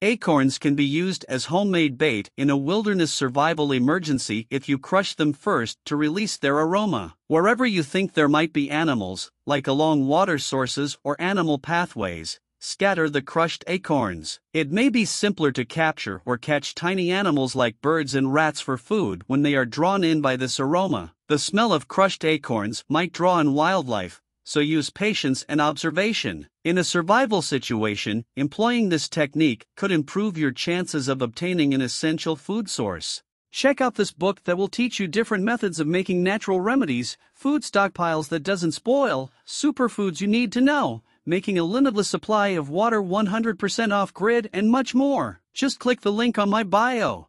Acorns can be used as homemade bait in a wilderness survival emergency if you crush them first to release their aroma. Wherever you think there might be animals, like along water sources or animal pathways, scatter the crushed acorns. It may be simpler to capture or catch tiny animals like birds and rats for food when they are drawn in by this aroma. The smell of crushed acorns might draw in wildlife, so use patience and observation. In a survival situation, employing this technique could improve your chances of obtaining an essential food source. Check out this book that will teach you different methods of making natural remedies, food stockpiles that doesn't spoil, superfoods you need to know, making a limitless supply of water 100% off grid, and much more. Just click the link on my bio.